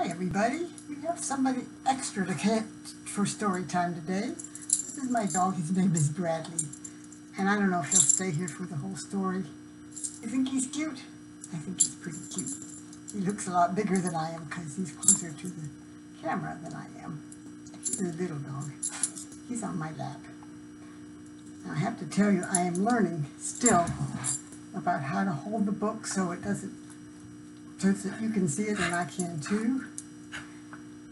Hi everybody. We have somebody extra to catch for story time today. This is my dog. His name is Bradley. And I don't know if he'll stay here for the whole story. You think he's cute? I think he's pretty cute. He looks a lot bigger than I am because he's closer to the camera than I am. He's a little dog. He's on my lap. Now I have to tell you, I am learning still about how to hold the book so it doesn't so that you can see it and I can too.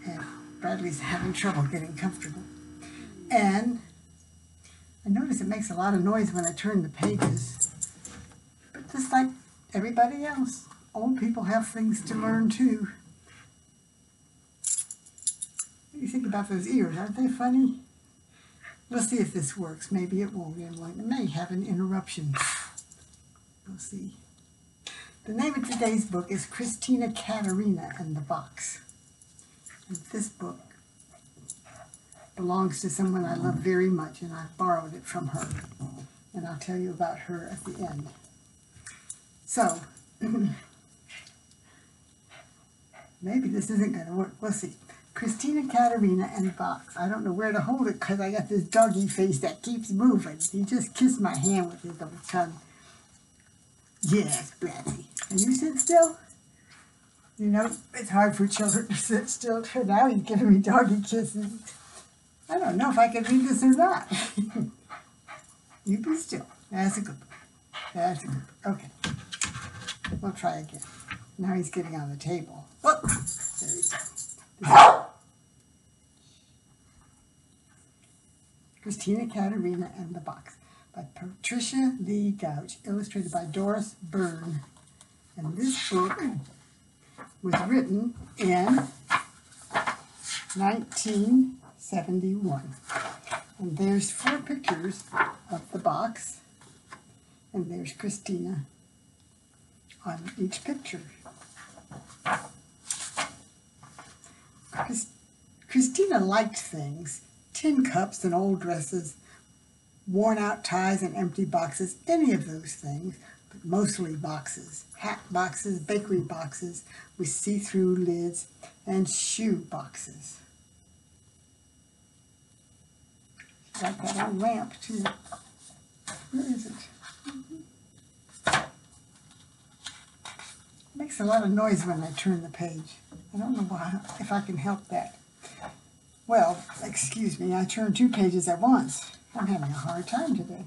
And Bradley's having trouble getting comfortable. And I notice it makes a lot of noise when I turn the pages. But just like everybody else, old people have things to learn too. What do you think about those ears? Aren't they funny? We'll see if this works. Maybe it won't. It may have an interruption. We'll see. The name of today's book is Christina Katerina and the Box. And this book belongs to someone I love very much, and I borrowed it from her. And I'll tell you about her at the end. So, maybe this isn't going to work. We'll see. Christina Katerina and the Box. I don't know where to hold it because I got this doggy face that keeps moving. He just kissed my hand with his little tongue. Yes, Bradley. Can you sit still? You know, it's hard for children to sit still. Now he's giving me doggy kisses. I don't know if I can read this or not. you be still. That's a good one. That's a good one. Okay. We'll try again. Now he's getting on the table. Whoop! There he goes. Christina Katerina and the Box by Patricia Lee Gauch, illustrated by Doris Burn. And this book was written in 1971. And there's four pictures of the box, and there's Christina on each picture. Chris, Christina liked things, tin cups and old dresses, worn out ties and empty boxes, any of those things, but mostly boxes, hat boxes, bakery boxes with see-through lids, and shoe boxes. Like that old lamp too. Where is it? Makes a lot of noise when I turn the page. I don't know why, if I can help that. Well, excuse me, I turned two pages at once. I'm having a hard time today.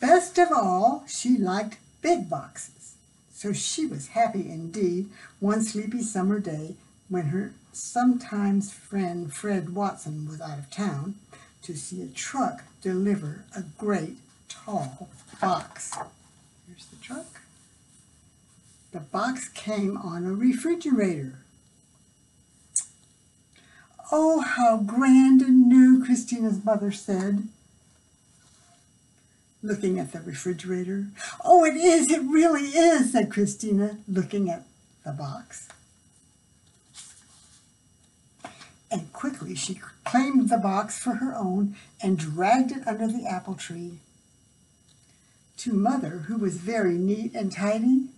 Best of all, she liked big boxes. So she was happy indeed one sleepy summer day when her sometimes friend Fred Watson was out of town to see a truck deliver a great tall box. Here's the truck. The box came on a refrigerator. Oh, how grand and new, Christina's mother said, looking at the refrigerator. Oh, it is, it really is, said Christina, looking at the box. And quickly she claimed the box for her own and dragged it under the apple tree. To Mother, who was very neat and tidy,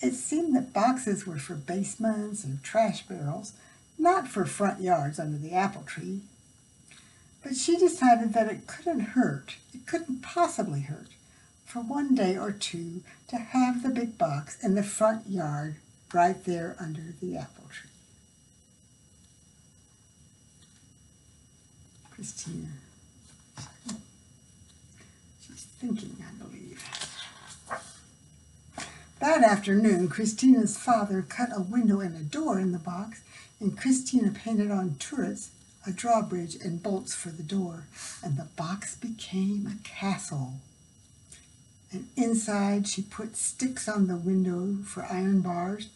it seemed that boxes were for basements and trash barrels, not for front yards under the apple tree. But she decided that it couldn't hurt, it couldn't possibly hurt, for one day or two to have the big box in the front yard right there under the apple tree. Christina. She's thinking, I believe. That afternoon, Christina's father cut a window and a door in the box and Christina painted on turrets a drawbridge and bolts for the door, and the box became a castle. And inside she put sticks on the window for iron bars,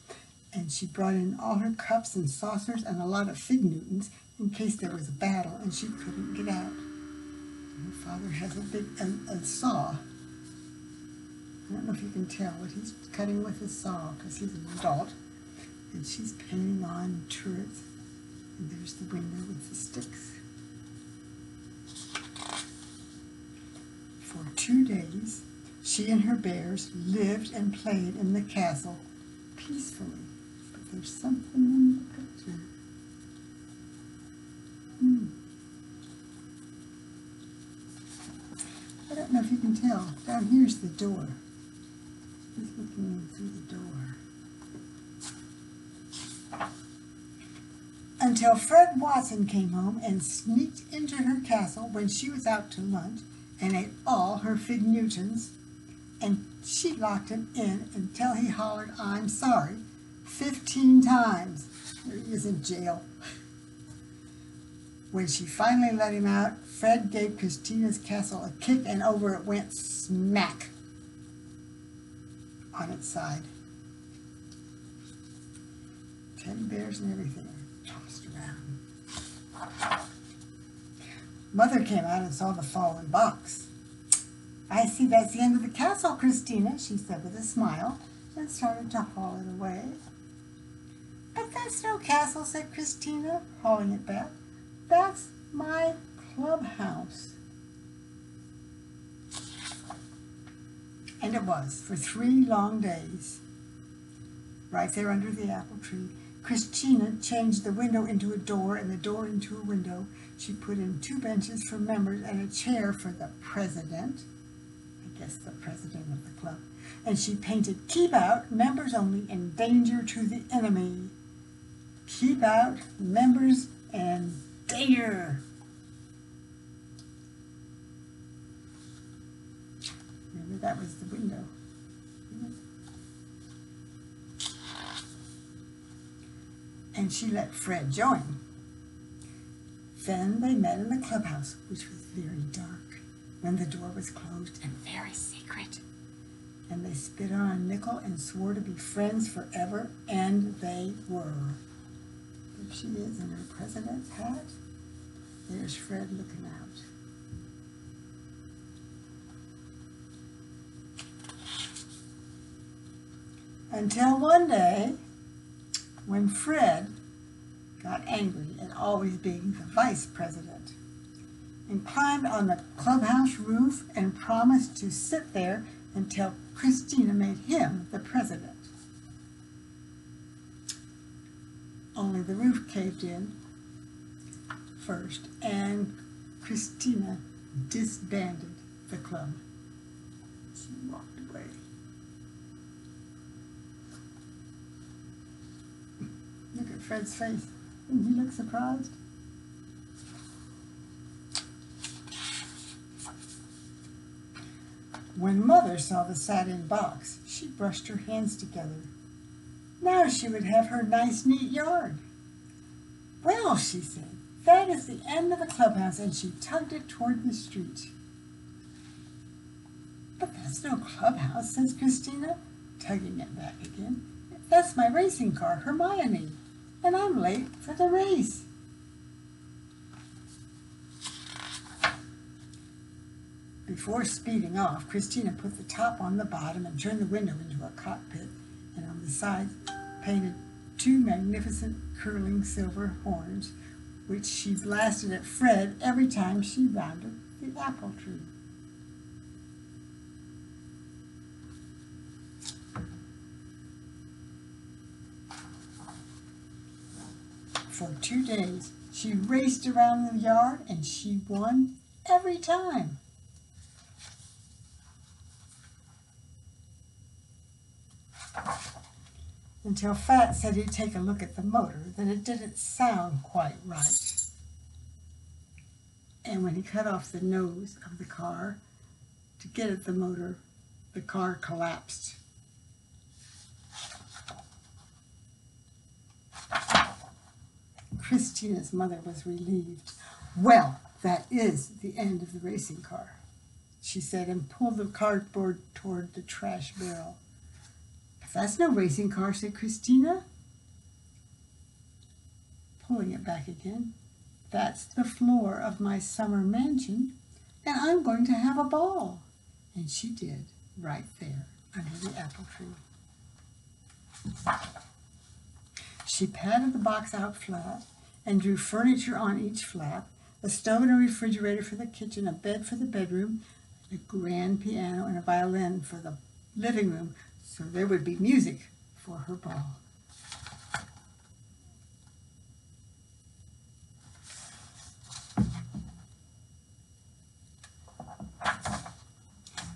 and she brought in all her cups and saucers and a lot of fig Newtons in case there was a battle and she couldn't get out. And her father has a big a, a saw. I don't know if you can tell but he's cutting with his saw because he's an adult and she's painting on turrets. And there's the window with the sticks. For two days, she and her bears lived and played in the castle peacefully. But there's something in the picture. Hmm. I don't know if you can tell. Down here's the door. Just looking in through the door. Until Fred Watson came home and sneaked into her castle when she was out to lunch and ate all her fig Newtons, and she locked him in until he hollered, I'm sorry, 15 times. He is in jail. When she finally let him out, Fred gave Christina's castle a kick and over it went smack on its side. Teddy bears and everything tossed around. Mother came out and saw the fallen box. I see that's the end of the castle, Christina, she said with a smile, and started to haul it away. But that's no castle, said Christina, hauling it back. That's my clubhouse. And it was, for three long days. Right there under the apple tree, Christina changed the window into a door and the door into a window. She put in two benches for members and a chair for the president. I guess the president of the club. And she painted Keep Out, Members Only, and Danger to the Enemy. Keep Out, Members, and Danger. Remember that was the window. And she let Fred join. Then they met in the clubhouse, which was very dark, when the door was closed and very secret. And they spit on a nickel and swore to be friends forever, and they were. There she is in her president's hat. There's Fred looking out. Until one day, when Fred got angry at always being the vice president and climbed on the clubhouse roof and promised to sit there until Christina made him the president. Only the roof caved in first and Christina disbanded the club. She walked away. Look at Fred's face. Didn't he look surprised? When Mother saw the satin box, she brushed her hands together. Now she would have her nice, neat yard. Well, she said, that is the end of the clubhouse, and she tugged it toward the street. But that's no clubhouse, says Christina, tugging it back again. That's my racing car, Hermione, and I'm late for the race. Before speeding off, Christina put the top on the bottom and turned the window into a cockpit, and on the sides painted two magnificent curling silver horns, which she blasted at Fred every time she rounded the apple tree. For two days, she raced around the yard and she won every time. Until Fat said he'd take a look at the motor, that it didn't sound quite right. And when he cut off the nose of the car to get at the motor, the car collapsed. Christina's mother was relieved. Well, that is the end of the racing car, she said, and pulled the cardboard toward the trash barrel. That's no racing car, said Christina, pulling it back again. That's the floor of my summer mansion, and I'm going to have a ball. And she did, right there under the apple tree. She patted the box out flat and drew furniture on each flap, a stove and a refrigerator for the kitchen, a bed for the bedroom, a grand piano, and a violin for the living room, so there would be music for her ball.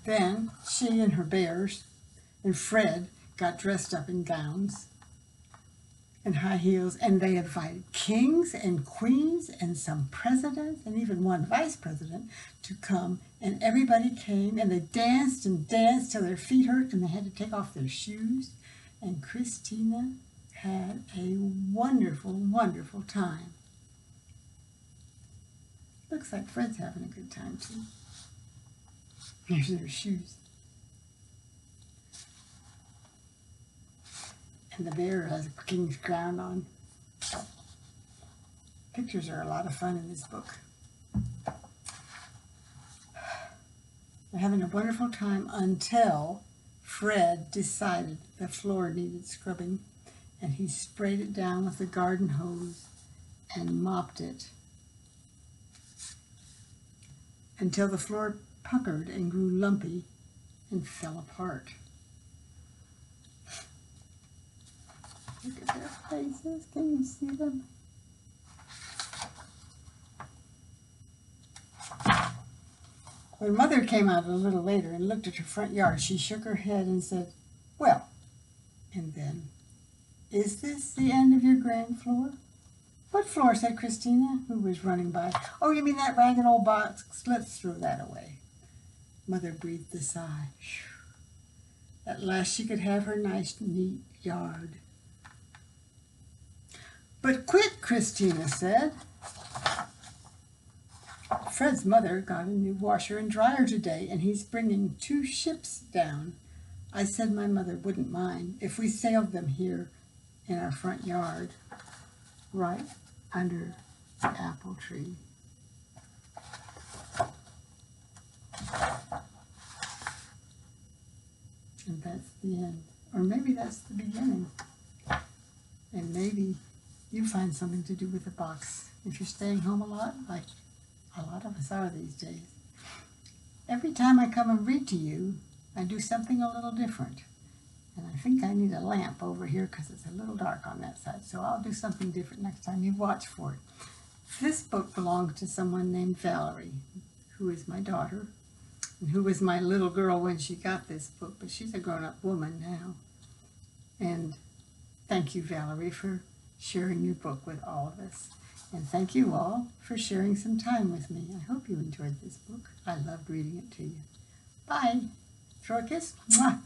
Then she and her bears and Fred got dressed up in gowns and high heels, and they invited kings and queens and some presidents and even one vice president to come. And everybody came and they danced and danced till their feet hurt and they had to take off their shoes. And Christina had a wonderful, wonderful time. Looks like Fred's having a good time too. There's their shoes. And the bear has a king's crown on. Pictures are a lot of fun in this book. They're having a wonderful time until Fred decided the floor needed scrubbing and he sprayed it down with a garden hose and mopped it until the floor puckered and grew lumpy and fell apart. Look at their faces. Can you see them? When Mother came out a little later and looked at her front yard, she shook her head and said, Well, and then, is this the end of your grand floor? What floor? said Christina, who was running by. Oh, you mean that ragged old box? Let's throw that away. Mother breathed a sigh. At last she could have her nice, neat yard. But quit, Christina said. Fred's mother got a new washer and dryer today, and he's bringing two ships down. I said my mother wouldn't mind if we sailed them here in our front yard, right under the apple tree. And that's the end. Or maybe that's the beginning. And maybe you find something to do with the box. If you're staying home a lot, like a lot of us are these days. Every time I come and read to you, I do something a little different. And I think I need a lamp over here because it's a little dark on that side. So I'll do something different next time you watch for it. This book belonged to someone named Valerie, who is my daughter, and who was my little girl when she got this book, but she's a grown-up woman now. And thank you, Valerie, for sharing your book with all of us. And thank you all for sharing some time with me. I hope you enjoyed this book. I loved reading it to you. Bye. Throw a kiss. Mwah.